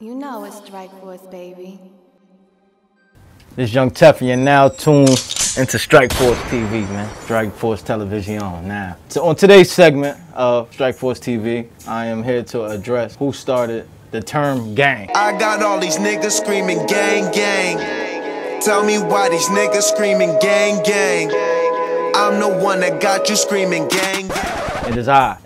You know it's Strike Force, baby. This Young Tef, you're now tuned into Strike Force TV, man. Strike Force Television now. So on today's segment of Strike Force TV, I am here to address who started the term gang. I got all these niggas screaming gang, gang. Tell me why these niggas screaming gang, gang. I'm the one that got you screaming gang, gang. It is I,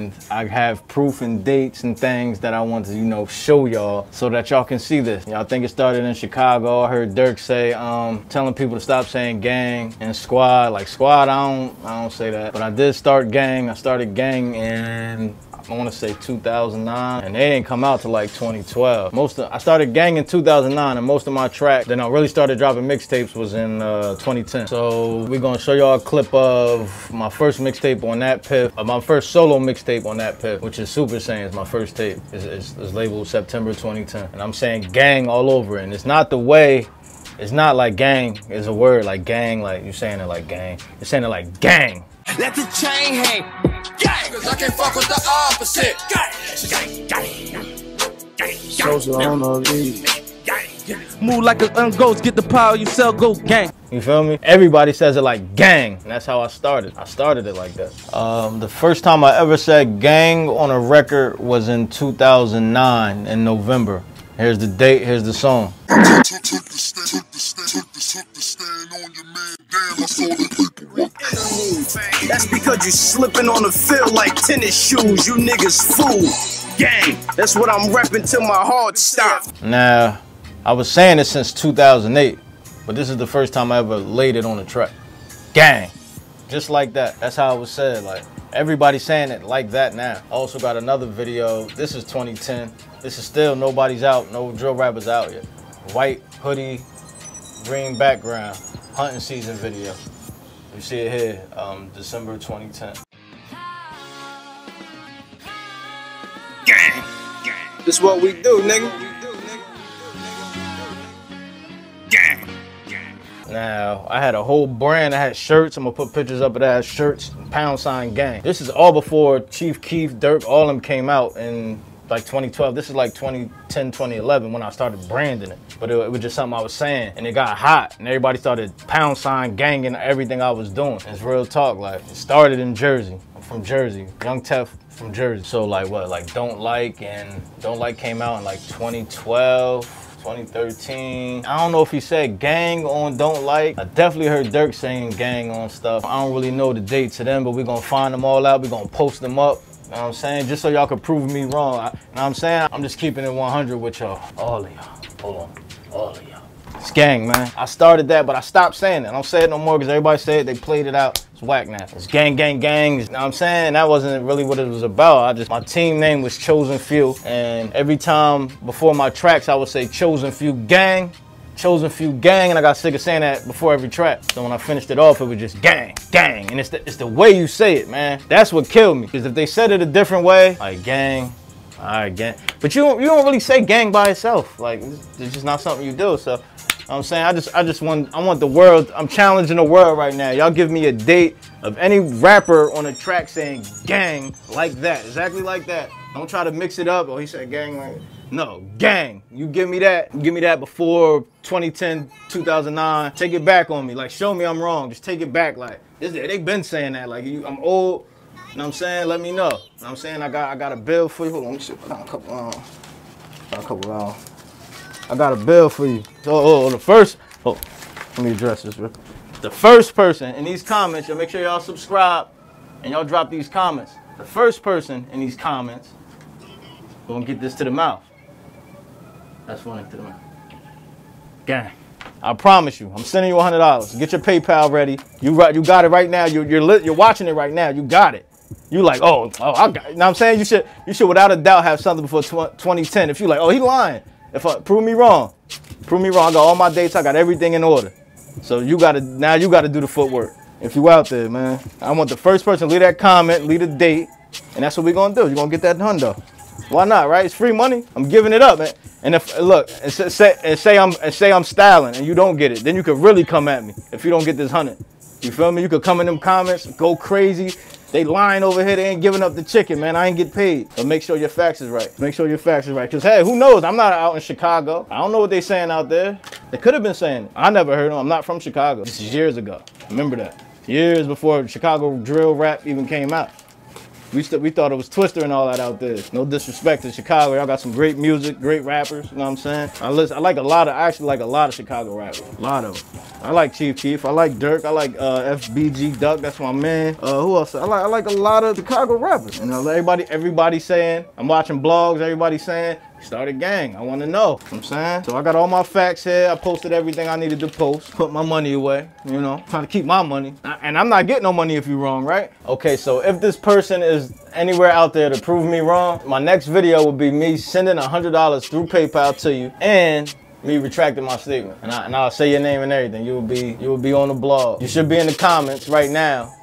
and I have proof and dates and things that I want to, you know, show y'all so that y'all can see this. Y'all think it started in Chicago. I heard Durk say, um, telling people to stop saying gang and squad. Like squad, I don't, I don't say that. But I did start gang. I started gang in I want to say 2009, and they didn't come out till like 2012. Most of, I started gang in 2009, and most of my tracks, then I really started dropping mixtapes was in uh, 2010. So we're gonna show y'all a clip of my first mixtape on DatPiff, uh, my first solo mixtape on DatPiff, which is Super Saiyan, is my first tape. It's, it's, it's labeled September 2010, and I'm saying gang all over it, and it's not the way it's not like gang is a word like gang, like you're saying it like gang. You're saying it like gang. Let the chain hang. Gang, cause I can't fuck with the opposite. Gang, gang, gang. Social on the lead. Move like a um, ghost, get the power you sell, go gang. You feel me? Everybody says it like gang, and that's how I started. I started it like that. Um, the first time I ever said gang on a record was in 2009 in November. Here's the date, here's the song. That's because you slipping on the field like tennis shoes. You niggas fool. Gang. That's what I'm repping till my heart stop. Now, I was saying it since 2008, but this is the first time I ever laid it on the track. Gang. Just like that. That's how it was said. Like, everybody saying it like that now. Also got another video. This is 2010. This is still nobody's out, no drill rappers out yet. White hoodie, green background, hunting season video. You see it here, um, December 2010. Gang. This is what we do, nigga. Now, I had a whole brand. I had shirts. I'm gonna put pictures up of that shirts. Pound sign gang. This is all before Chief Keef, Durk, all them came out in like 2012. This is like 2010, 2011 when I started branding it. But it, it was just something I was saying, and it got hot, and everybody started pound sign ganging everything I was doing. It's real talk. Like it started in Jersey. I'm from Jersey. Young Tef from Jersey. So like what? Like Don't Like and Don't Like came out in like 2012. 2013. I don't know if he said gang on Don't Like. I definitely heard Durk saying gang on stuff. I don't really know the dates of them, but we're gonna find them all out. We're gonna post them up. You know what I'm saying? Just so y'all can prove me wrong. I, you know what I'm saying? I'm just keeping it 100 with y'all. All of y'all. Hold on. All of y'all. It's gang, man. I started that, but I stopped saying it. I don't say it no more because everybody said. They played it out. It's whack now. It's gang, gang, gangs. You know what I'm saying? That wasn't really what it was about. I just, my team name was Chozen Few. And every time before my tracks, I would say Chozen Few Gang. Chozen Few Gang, and I got sick of saying that before every track. So when I finished it off, it was just gang, gang. And it's the, it's the way you say it, man. That's what killed me. Because if they said it a different way, like gang, all right, gang. But you you don't really say gang by itself. Like, it's, it's just not something you do. So, I'm saying? I just I just want I want the world, I'm challenging the world right now. Y'all give me a date of any rapper on a track saying gang like that. Exactly like that. Don't try to mix it up. Oh, he said gang like no, gang. You give me that. Give me that before 2010, 2009. Take it back on me. Like, show me I'm wrong. Just take it back. Like, this, they been saying that. Like, you, I'm old. You know what I'm saying? Let me know. You know what I'm saying? I got I got a bill for you. Hold on, let me see. A couple um, a couple um, I got a bill for you. So, oh, oh, the first, oh, let me address this real The first person in these comments, y'all make sure y'all subscribe and y'all drop these comments. The first person in these comments gonna get this to the mouth. That's funny to the mouth. Gang. I promise you, I'm sending you $100. Get your PayPal ready. You right, you got it right now. You're you're, lit, you're watching it right now. You got it. You like, oh, oh, I got. It. Now I'm saying you should you should without a doubt have something before tw- 2010. If you like, oh, he lying. If I prove me wrong, prove me wrong. I got all my dates. I got everything in order. So you got to now you got to do the footwork. If you out there, man, I want the first person to leave that comment, leave a date, and that's what we're gonna do. You're gonna get that hundo. Why not, right? It's free money. I'm giving it up, man. And if look, and say, and say I'm and say I'm styling, and you don't get it, then you could really come at me if you don't get this hundred. You feel me? You could come in them comments, go crazy. They lying over here. They ain't giving up the chicken, man. I ain't get paid. But make sure your facts is right. Make sure your facts is right. Cause hey, who knows? I'm not out in Chicago. I don't know what they saying out there. They could have been saying. I never heard them. I'm not from Chicago. This is years ago. Remember that. Years before Chicago drill rap even came out. We, st- we thought it was Twista and all that out there. No disrespect to Chicago. Y'all got some great music, great rappers. You know what I'm saying? I listen. I like a lot of. I actually like a lot of Chicago rappers. A lot of them. I like Chief Keef. I like Durk. I like uh, FBG Duck. That's my man. Uh, who else? I like. I like a lot of Chicago rappers. You know, everybody. Everybody saying. I'm watching blogs. Everybody saying Start a gang. I want to know. You know I'm saying? So I got all my facts here. I posted everything I needed to post. Put my money away. You know, trying to keep my money. And I'm not getting no money if you're wrong, right? Okay, so if this person is anywhere out there to prove me wrong, my next video will be me sending $100 through PayPal to you and me retracting my statement. And, I, and I'll say your name and everything. You will be you will be on the blog. You should be in the comments right now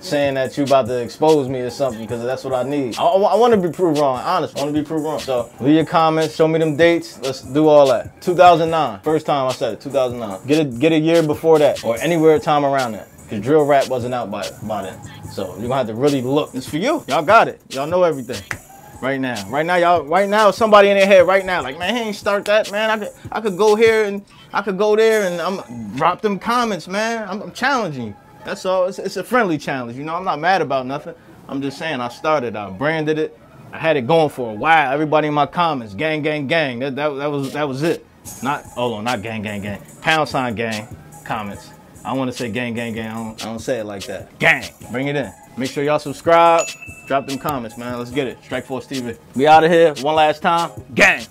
saying that you about to expose me or something because that's what I need. I, I, want to be proved wrong, honest. I want to be proved wrong. So leave your comments, show me them dates. Let's do all that. 2009, first time I said it, 2009. Get a get a year before that or anywhere time around that. Cause drill rap wasn't out by by then. So you're gonna have to really look. It's for you. Y'all got it. Y'all know everything. Right now, right now, y'all, right now, somebody in their head, right now, like, man, he ain't start that, man. I could, I could go here and I could go there and I'm drop them comments, man. I'm, I'm challenging you. That's all. It's, it's, a friendly challenge. You know, I'm not mad about nothing. I'm just saying I started, I branded it. I had it going for a while. Everybody in my comments, gang, gang, gang. That, that, that was that was it. Not hold on, not gang, gang, gang. Pound sign gang comments. I want to say gang, gang, gang. I don't, I don't say it like that. Gang. Bring it in. Make sure y'all subscribe. Drop them comments, man. Let's get it. Strike Force TV. We out of here one last time. Gang.